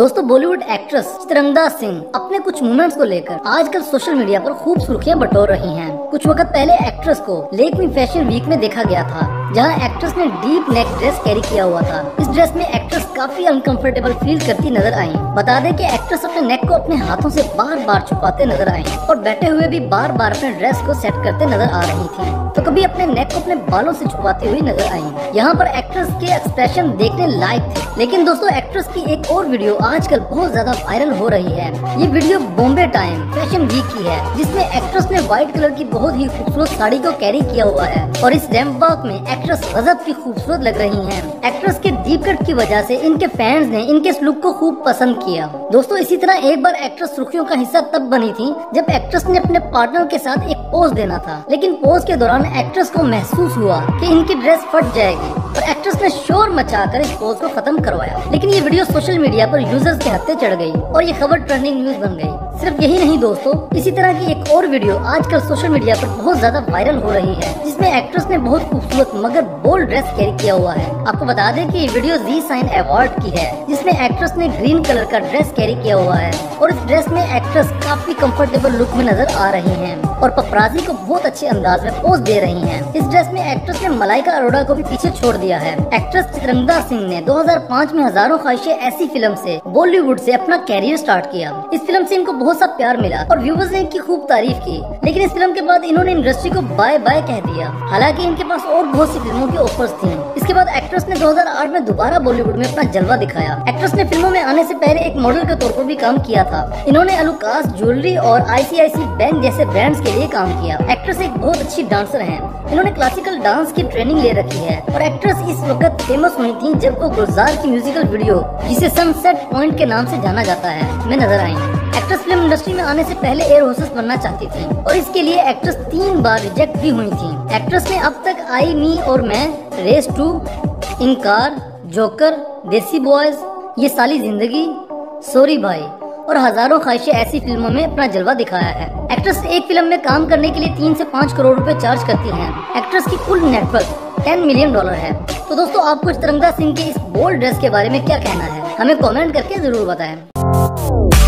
दोस्तों बॉलीवुड एक्ट्रेस चित्रंगदा सिंह अपने कुछ मूवमेंट्स को लेकर आजकल सोशल मीडिया पर खूब सुर्खियाँ बटोर रही हैं। कुछ वक्त पहले एक्ट्रेस को लेकमी फ़ैशन वीक में देखा गया था, जहाँ एक्ट्रेस ने डीप नेक ड्रेस कैरी किया हुआ था। इस ड्रेस में एक्ट्रेस काफ़ी अनकंफर्टेबल फील करती नज़र आई। बता दें कि एक्ट्रेस अपने नेक को अपने हाथों से बार बार छुपाते नज़र आई और बैठे हुए भी बार बार अपने ड्रेस को सेट करते नज़र आ रही थी। तो कभी अपने नेक को अपने बालों से छुपाती हुई नज़र आई। यहाँ पर एक्ट्रेस के एक्सप्रेशन देखने लायक थे। लेकिन दोस्तों एक्ट्रेस की एक और वीडियो आजकल बहुत ज़्यादा वायरल हो रही है। ये video Bombay time fashion week की है, जिसमें एक्ट्रेस ने व्हाइट कलर की बहुत ही खूबसूरत साड़ी को कैरी किया हुआ है और इस रैम्प वॉक में एक्ट्रेस गजब की खूबसूरत लग रही है। एक्ट्रेस डीप कट की वजह से इनके फैंस ने इनके इस लुक को खूब पसंद किया। दोस्तों, इसी तरह एक बार एक्ट्रेस सुर्खियों का हिस्सा तब बनी थी जब एक्ट्रेस ने अपने पार्टनर के साथ एक पोज देना था। लेकिन पोज के दौरान एक्ट्रेस को महसूस हुआ कि इनकी ड्रेस फट जाएगी और एक्ट्रेस ने शोर मचाकर इस पोज को खत्म करवाया। लेकिन ये वीडियो सोशल मीडिया पर यूज़र्स के हत्ते चढ़ गई और ये खबर ट्रेंडिंग न्यूज़ बन गई। सिर्फ़ यही नहीं दोस्तों, इसी तरह की एक और वीडियो आजकल सोशल मीडिया पर बहुत ज़्यादा वायरल हो रही है, जिसमें एक्ट्रेस ने बहुत खूबसूरत मगर बोल्ड ड्रेस कैरी किया हुआ है। आपको बता दें कि वीडियो जी साइन अवार्ड की है, जिसमें एक्ट्रेस ने ग्रीन कलर का ड्रेस कैरी किया हुआ है और इस ड्रेस में एक्ट्रेस काफ़ी कंफर्टेबल लुक में नज़र आ रही है और पपराजी को बहुत अच्छे अंदाज में पोज दे रही है। इस ड्रेस में एक्ट्रेस ने मलाइका अरोड़ा को भी पीछे छोड़ दिया है। एक्ट्रेस चित्रंगदा सिंह ने 2005 में हज़ारों ख्वाहिशें ऐसी फ़िल्म से बॉलीवुड से अपना कैरियर स्टार्ट किया। इस फ़िल्म से इनको बहुत सा प्यार मिला और व्यूवर्स ने इनकी खूब तारीफ़ की, लेकिन इस फ़िल्म के बाद इन्होंने इंडस्ट्री को बाय बाय कह दिया। हालाँकि इनके पास और बहुत सी फ़िल्मों की ऑफर्स थी। इसके बाद एक्ट्रेस ने 2008 में दोबारा बॉलीवुड में अपना जलवा दिखाया। एक्ट्रेस ने फ़िल्मों में आने से पहले एक मॉडल के तौर पर भी काम किया था। इन्होंने अलुकास, ज्वेलरी और आईसीआईसी बैंक जैसे ब्रांड्स के लिए काम किया। एक्ट्रेस एक बहुत अच्छी डांसर है। इन्होंने क्लासिकल डांस की ट्रेनिंग ले रखी है। और एक्ट्रेस इस वक्त फ़ेमस हुई थी, जब वो गुलजार की म्यूजिकल वीडियो जिसे सनसेट पॉइंट के नाम से जाना जाता है, में नज़र आई। एक्ट्रेस फ़िल्म इंडस्ट्री में आने से पहले एयर होस्टेस बनना चाहती थी और इसके लिए एक्ट्रेस तीन बार रिजेक्ट भी हुई थी। एक्ट्रेस ने अब तक आई, मी और Main, raise to Inkaar joker, Desi Boys Yeh Saali ज़िंदगी, सोरी भाई, और हज़ारों ख्वाहिशें ऐसी फ़िल्मों में अपना जलवा दिखाया है। एक्ट्रेस एक फ़िल्म में काम करने के लिए तीन से पाँच करोड़ रुपए चार्ज करती हैं। एक्ट्रेस की कुल नेटवर्क टेन मिलियन डॉलर है। तो दोस्तों, आपको तिरंगा सिंह के इस बोल्ड ड्रेस के बारे में क्या कहना है? हमें कमेंट करके ज़रूर बताएँ।